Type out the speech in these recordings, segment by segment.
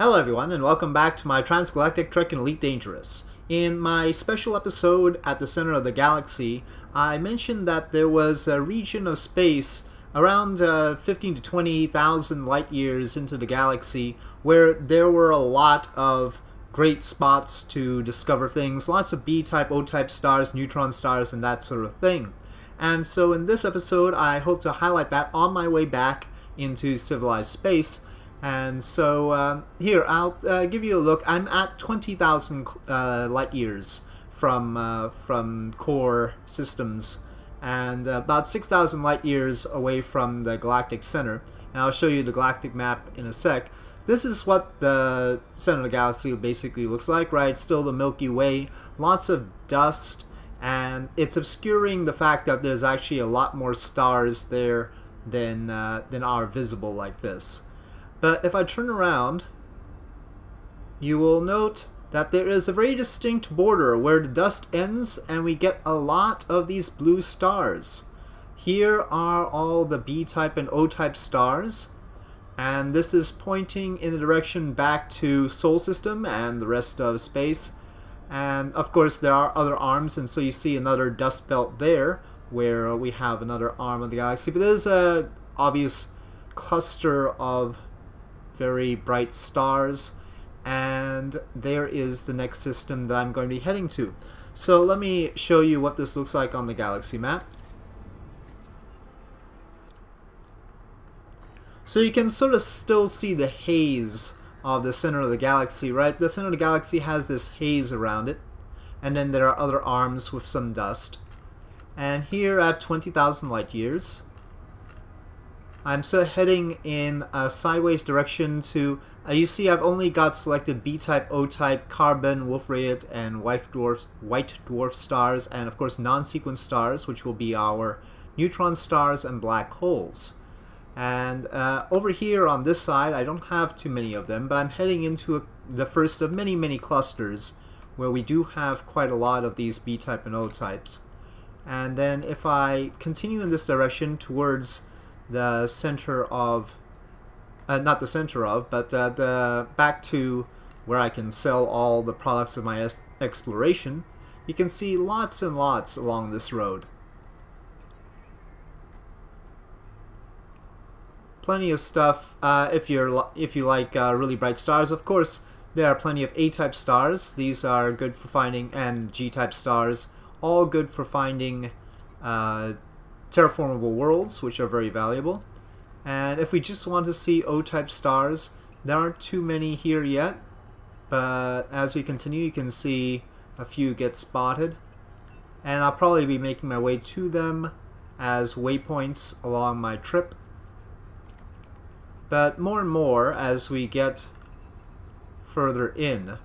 Hello everyone and welcome back to my Transgalactic Trek in Elite Dangerous. In my special episode at the center of the galaxy, I mentioned that there was a region of space around uh, 15 to 20,000 light years into the galaxy where there were a lot of great spots to discover things, lots of B-type, O-type stars, neutron stars, and that sort of thing. And so in this episode, I hope to highlight that on my way back into civilized space. And so uh, here, I'll uh, give you a look. I'm at 20,000 uh, light years from, uh, from core systems and about 6,000 light years away from the galactic center. And I'll show you the galactic map in a sec. This is what the center of the galaxy basically looks like, right? Still the Milky Way, lots of dust, and it's obscuring the fact that there's actually a lot more stars there than uh, than are visible like this. But if I turn around, you will note that there is a very distinct border where the dust ends and we get a lot of these blue stars. Here are all the B-type and O-type stars and this is pointing in the direction back to Sol System and the rest of space and of course there are other arms and so you see another dust belt there where we have another arm of the galaxy but there's a obvious cluster of very bright stars and there is the next system that I'm going to be heading to so let me show you what this looks like on the galaxy map so you can sort of still see the haze of the center of the galaxy, right? The center of the galaxy has this haze around it, and then there are other arms with some dust. And here at 20,000 light years, I'm still heading in a sideways direction to, uh, you see I've only got selected B-type, O-type, carbon, Wolf-Rayet, and white dwarf, white dwarf stars, and of course non-sequence stars, which will be our neutron stars and black holes. And uh, over here on this side, I don't have too many of them, but I'm heading into a, the first of many, many clusters where we do have quite a lot of these B-type and O-types. And then if I continue in this direction towards the center of, uh, not the center of, but uh, the back to where I can sell all the products of my exploration, you can see lots and lots along this road. plenty of stuff uh, if you're if you like uh, really bright stars. Of course, there are plenty of A-type stars. These are good for finding and G-type stars, all good for finding uh, terraformable worlds, which are very valuable. And if we just want to see O-type stars, there aren't too many here yet. But as we continue, you can see a few get spotted. And I'll probably be making my way to them as waypoints along my trip. But more and more as we get further in.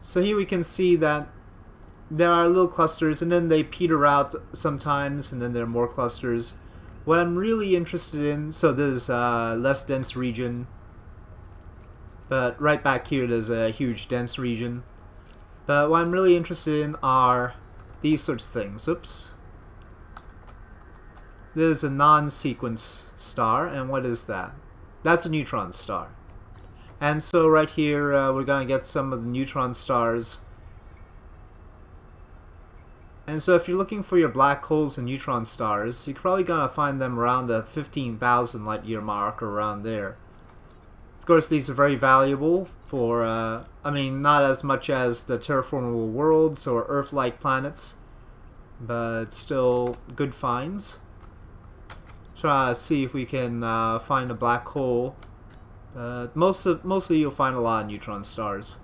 So here we can see that there are little clusters and then they peter out sometimes and then there are more clusters. What I'm really interested in, so there's a less dense region, but right back here there's a huge dense region. But what I'm really interested in are these sorts of things. Oops. There's a non-sequence star, and what is that? That's a neutron star. And so right here, uh, we're going to get some of the neutron stars. And so if you're looking for your black holes and neutron stars, you're probably going to find them around the 15,000 light year mark or around there. Of course, these are very valuable for, uh, I mean, not as much as the terraformable worlds or Earth-like planets, but still good finds try to see if we can uh, find a black hole. Uh, most of, mostly you'll find a lot of neutron stars.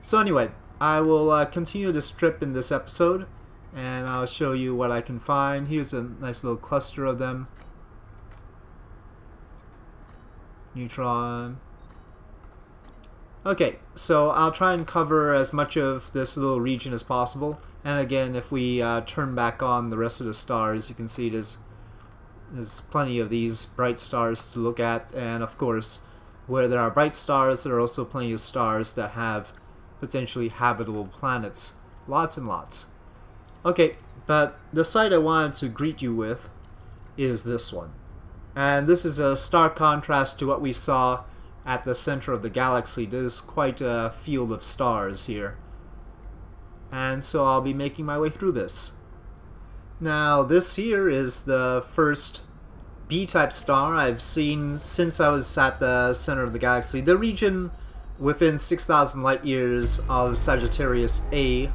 So anyway, I will uh, continue this trip in this episode and I'll show you what I can find. Here's a nice little cluster of them. Neutron. Okay, so I'll try and cover as much of this little region as possible. And again, if we uh, turn back on the rest of the stars, you can see there's there's plenty of these bright stars to look at and of course where there are bright stars there are also plenty of stars that have potentially habitable planets lots and lots okay but the site I wanted to greet you with is this one and this is a stark contrast to what we saw at the center of the galaxy. There's quite a field of stars here. And so I'll be making my way through this. Now, this here is the first B-type star I've seen since I was at the center of the galaxy. The region within 6,000 light years of Sagittarius A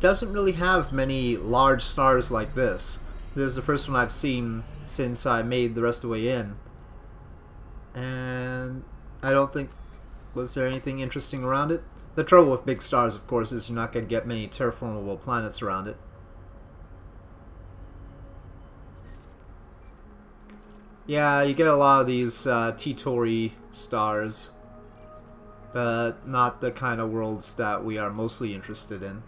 doesn't really have many large stars like this. This is the first one I've seen since I made the rest of the way in. And I don't think... Was there anything interesting around it? The trouble with big stars, of course, is you're not going to get many terraformable planets around it. Yeah, you get a lot of these uh, T-Tauri stars, but not the kind of worlds that we are mostly interested in.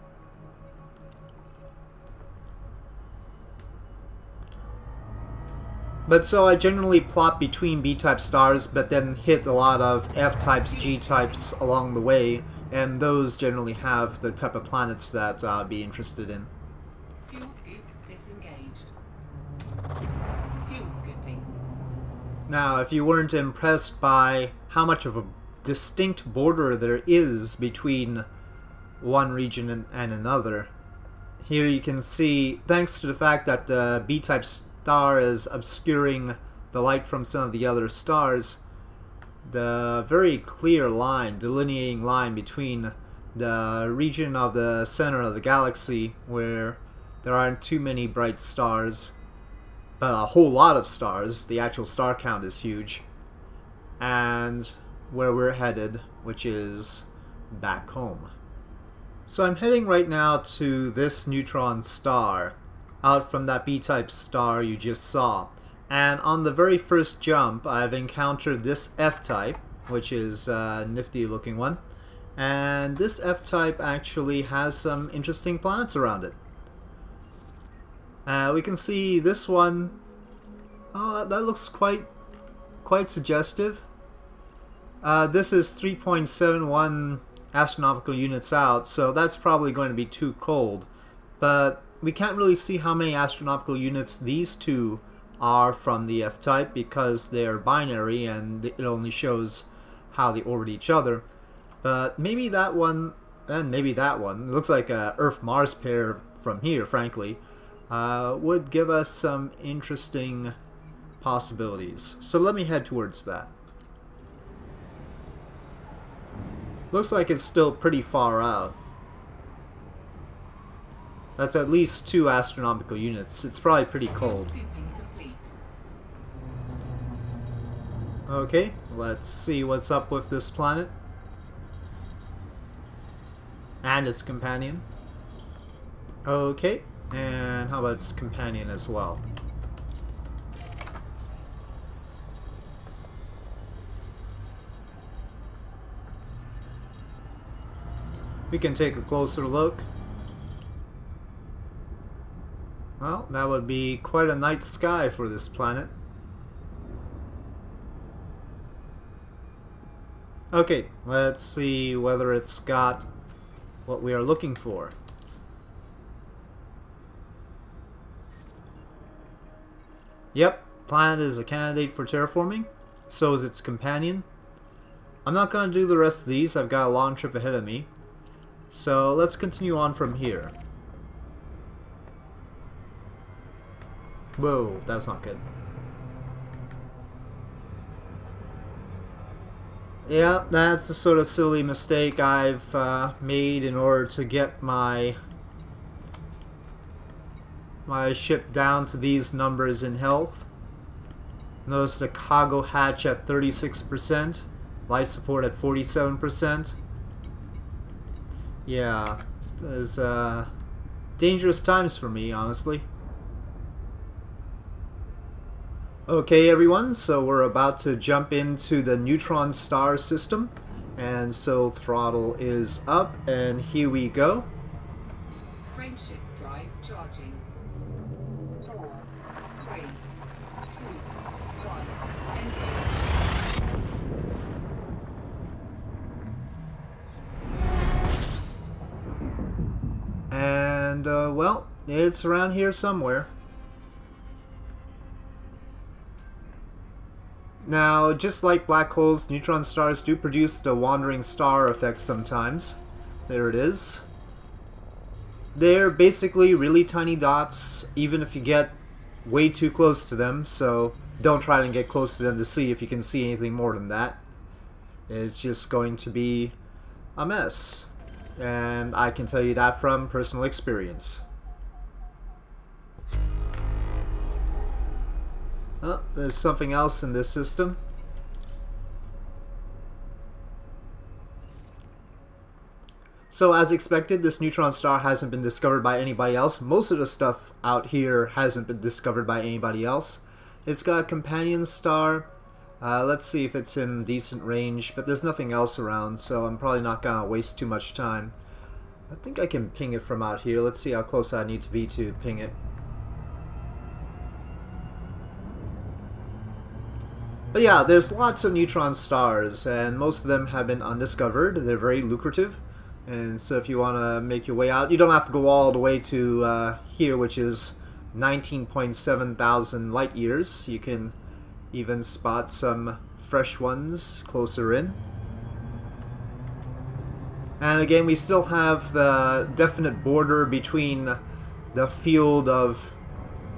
But so I generally plot between B-type stars, but then hit a lot of F-types, G-types along the way, and those generally have the type of planets that I'll be interested in. Fuel scoop disengaged. Fuel scooping. Now, if you weren't impressed by how much of a distinct border there is between one region and, and another, here you can see, thanks to the fact that uh, the B-type star is obscuring the light from some of the other stars, the very clear line, delineating line between the region of the center of the galaxy where there aren't too many bright stars, but a whole lot of stars, the actual star count is huge, and where we're headed, which is back home. So I'm heading right now to this neutron star, out from that B-type star you just saw. And on the very first jump, I've encountered this F-type, which is a nifty looking one. And this F-type actually has some interesting planets around it. Uh, we can see this one. Oh, that, that looks quite, quite suggestive. Uh, this is 3.71 astronomical units out, so that's probably going to be too cold. But we can't really see how many astronomical units these two are from the F-type because they're binary and it only shows how they orbit each other. But maybe that one, and maybe that one, looks like a Earth-Mars pair from here, frankly, uh, would give us some interesting possibilities. So let me head towards that. Looks like it's still pretty far out. That's at least two astronomical units. It's probably pretty cold. Okay, let's see what's up with this planet. And its companion. Okay, and how about its companion as well? We can take a closer look. Well, that would be quite a night sky for this planet. Okay, let's see whether it's got what we are looking for. Yep, planet is a candidate for terraforming. So is its companion. I'm not going to do the rest of these, I've got a long trip ahead of me. So let's continue on from here. Whoa, that's not good. Yeah, that's a sort of silly mistake I've uh, made in order to get my my ship down to these numbers in health. Notice the cargo hatch at 36%, life support at 47%. Yeah, there's uh, dangerous times for me, honestly. Okay everyone, so we're about to jump into the neutron star system and so throttle is up and here we go. Frameshift drive charging. Four, three, two, one, engage. And uh, well, it's around here somewhere. Now, just like black holes, neutron stars do produce the wandering star effect sometimes. There it is. They're basically really tiny dots, even if you get way too close to them, so don't try to get close to them to see if you can see anything more than that. It's just going to be a mess. And I can tell you that from personal experience. Oh, there's something else in this system. So as expected, this neutron star hasn't been discovered by anybody else. Most of the stuff out here hasn't been discovered by anybody else. It's got a companion star. Uh, let's see if it's in decent range, but there's nothing else around, so I'm probably not going to waste too much time. I think I can ping it from out here. Let's see how close I need to be to ping it. But yeah, there's lots of neutron stars, and most of them have been undiscovered. They're very lucrative, and so if you want to make your way out, you don't have to go all the way to uh, here, which is 19.7 thousand light years. You can even spot some fresh ones closer in. And again, we still have the definite border between the field of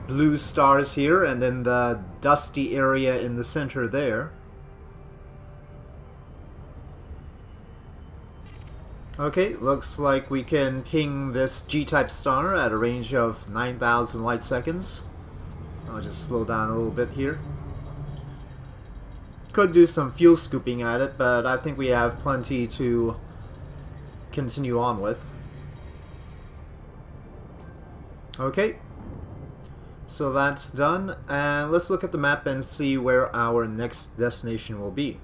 blue stars here and then the dusty area in the center there. Okay, looks like we can ping this G-type star at a range of 9,000 light seconds. I'll just slow down a little bit here. Could do some fuel scooping at it, but I think we have plenty to continue on with. Okay, so that's done, and let's look at the map and see where our next destination will be.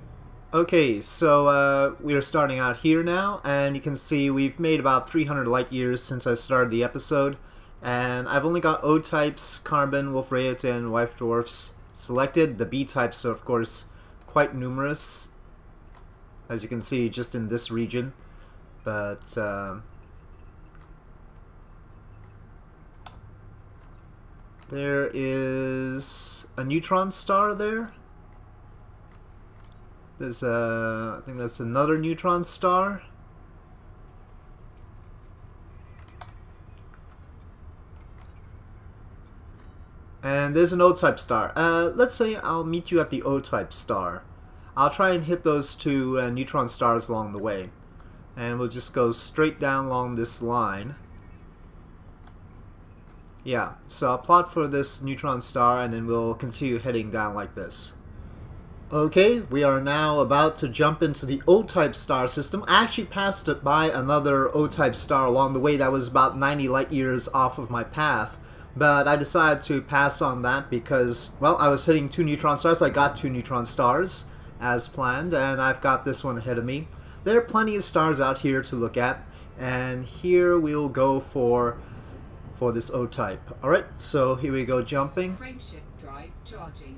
Okay, so uh, we are starting out here now, and you can see we've made about 300 light years since I started the episode, and I've only got O-types, Carbon, Wolf-Rayet, and White Dwarfs selected. The B-types are, of course, quite numerous, as you can see just in this region, but... Uh, There is a neutron star there. There's a, I think that's another neutron star. And there's an O-type star. Uh, let's say I'll meet you at the O-type star. I'll try and hit those two uh, neutron stars along the way. And we'll just go straight down along this line. Yeah, so I'll plot for this neutron star and then we'll continue heading down like this. Okay, we are now about to jump into the O-type star system. I actually passed it by another O-type star along the way that was about 90 light years off of my path. But I decided to pass on that because, well, I was hitting two neutron stars. I got two neutron stars as planned, and I've got this one ahead of me. There are plenty of stars out here to look at, and here we'll go for for this O-type. Alright, so here we go jumping.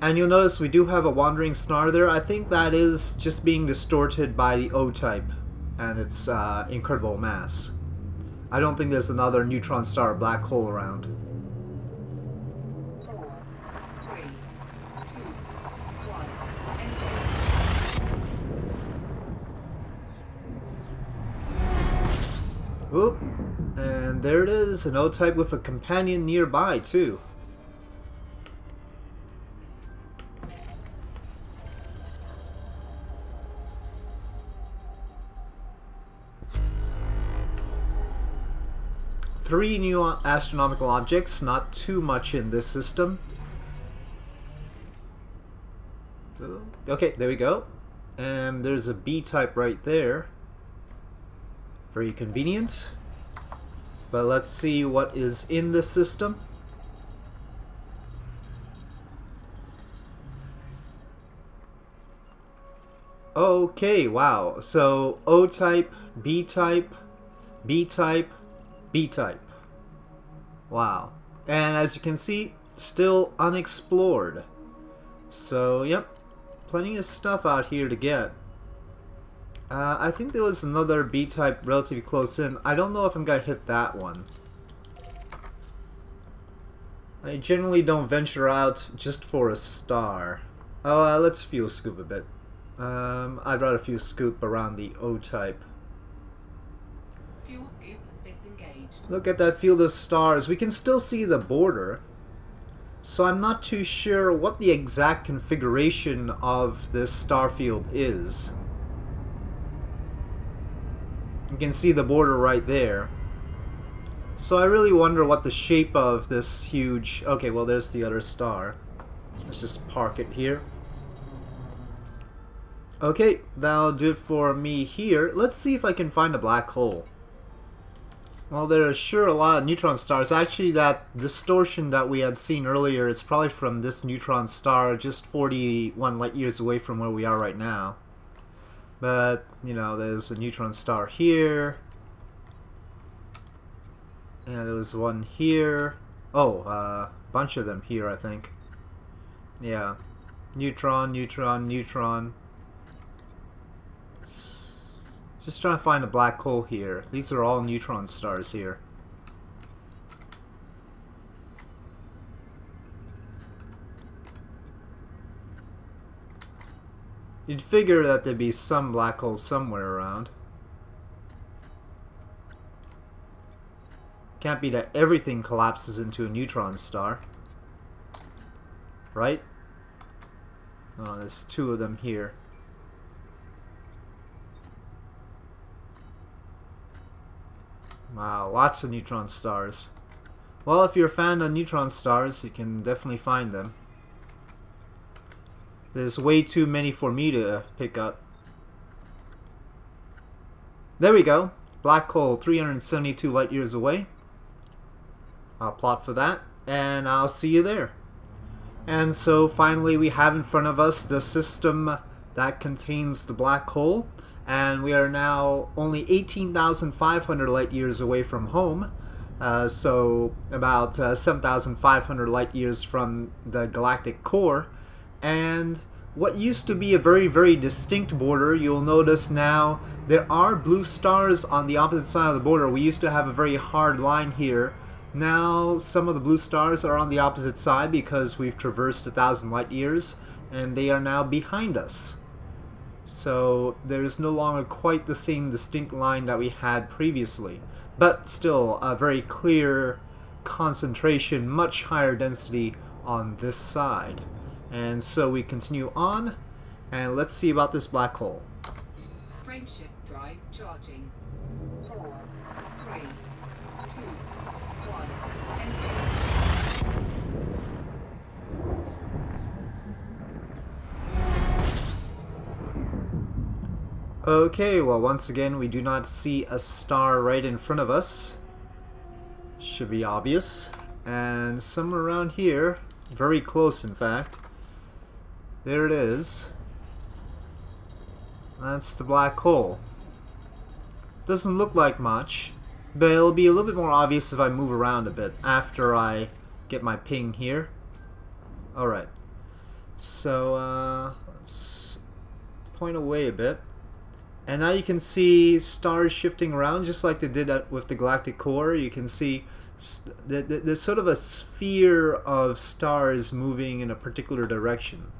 And you'll notice we do have a wandering star there. I think that is just being distorted by the O-type and its uh, incredible mass. I don't think there's another neutron star black hole around. Oop. And there it is, an O-type with a companion nearby, too. Three new astronomical objects, not too much in this system. Okay, there we go. And there's a B-type right there. Very convenient. But let's see what is in the system. Okay, wow. So O-type, B-type, B-type, B-type. Wow. And as you can see, still unexplored. So, yep, plenty of stuff out here to get. Uh, I think there was another B-type relatively close in. I don't know if I'm going to hit that one. I generally don't venture out just for a star. Oh, uh, let's fuel scoop a bit. Um, I'd rather fuel scoop around the O-type. Fuel scoop disengaged. Look at that field of stars. We can still see the border. So I'm not too sure what the exact configuration of this star field is. You can see the border right there. So I really wonder what the shape of this huge... Okay, well there's the other star. Let's just park it here. Okay, that'll do it for me here. Let's see if I can find a black hole. Well, there are sure a lot of neutron stars. Actually, that distortion that we had seen earlier is probably from this neutron star just 41 light years away from where we are right now. But, you know, there's a neutron star here. And there was one here. Oh, a uh, bunch of them here, I think. Yeah. Neutron, neutron, neutron. Just trying to find a black hole here. These are all neutron stars here. You'd figure that there'd be some black holes somewhere around. Can't be that everything collapses into a neutron star. Right? Oh, there's two of them here. Wow, lots of neutron stars. Well, if you're a fan of neutron stars, you can definitely find them. There's way too many for me to pick up. There we go. Black hole 372 light years away. I'll plot for that, and I'll see you there. And so finally we have in front of us the system that contains the black hole and we are now only 18,500 light years away from home. Uh, so about uh, 7,500 light years from the galactic core. And what used to be a very, very distinct border, you'll notice now there are blue stars on the opposite side of the border. We used to have a very hard line here. Now some of the blue stars are on the opposite side because we've traversed a thousand light years and they are now behind us. So there's no longer quite the same distinct line that we had previously, but still a very clear concentration, much higher density on this side. And so we continue on, and let's see about this black hole. Frameshift drive charging. Four, three, two, one, engage. Okay, well once again we do not see a star right in front of us. Should be obvious. And somewhere around here, very close in fact, there it is. That's the black hole. Doesn't look like much, but it'll be a little bit more obvious if I move around a bit after I get my ping here. Alright. So, uh, let's point away a bit. And now you can see stars shifting around just like they did with the galactic core. You can see there's sort of a sphere of stars moving in a particular direction.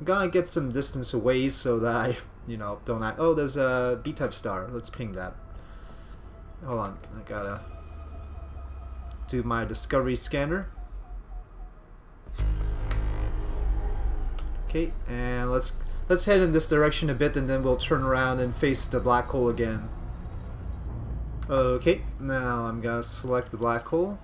I'm gonna get some distance away so that I, you know, don't act. Oh, there's a B-type star. Let's ping that. Hold on, I gotta do my discovery scanner. Okay, and let's Let's head in this direction a bit and then we'll turn around and face the black hole again. Okay, now I'm gonna select the black hole.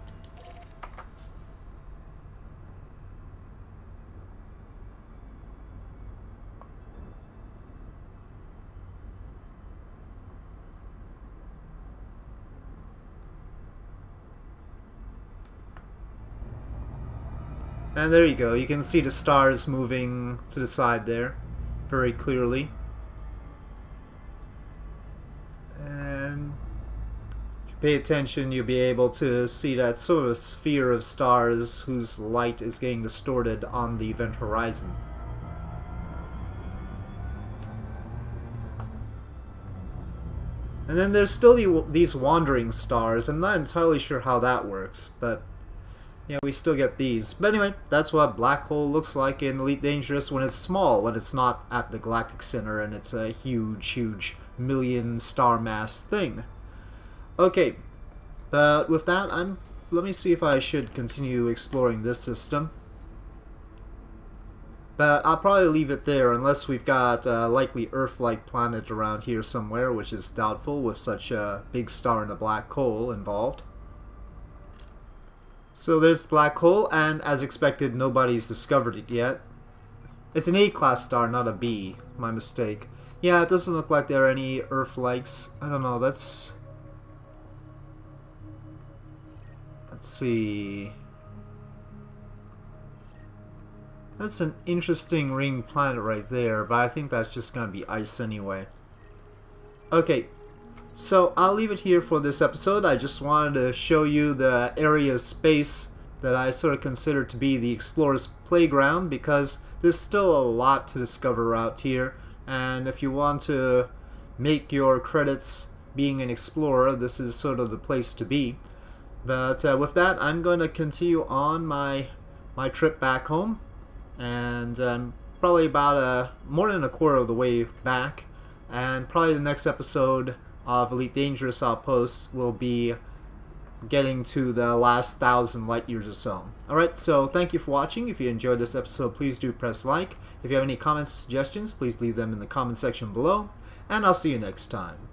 And there you go, you can see the stars moving to the side there very clearly. And if you pay attention, you'll be able to see that sort of sphere of stars whose light is getting distorted on the event horizon. And then there's still the, these wandering stars. I'm not entirely sure how that works, but yeah, we still get these. But anyway, that's what black hole looks like in Elite Dangerous when it's small, when it's not at the galactic center and it's a huge, huge million star mass thing. Okay, but with that, I'm. Let me see if I should continue exploring this system. But I'll probably leave it there unless we've got a likely Earth-like planet around here somewhere, which is doubtful with such a big star and a black hole involved. So there's the black hole, and as expected, nobody's discovered it yet. It's an A-class star, not a B. My mistake. Yeah, it doesn't look like there are any Earth-likes. I don't know, that's... Let's see... That's an interesting ring planet right there, but I think that's just going to be ice anyway. Okay, so I'll leave it here for this episode. I just wanted to show you the area of space that I sort of consider to be the explorer's playground because there's still a lot to discover out here and if you want to make your credits being an explorer this is sort of the place to be. But uh, with that I'm going to continue on my my trip back home and um, probably about a more than a quarter of the way back and probably the next episode of Elite Dangerous Outpost will be getting to the last thousand light years or so. Alright, so thank you for watching. If you enjoyed this episode, please do press like. If you have any comments or suggestions, please leave them in the comment section below. And I'll see you next time.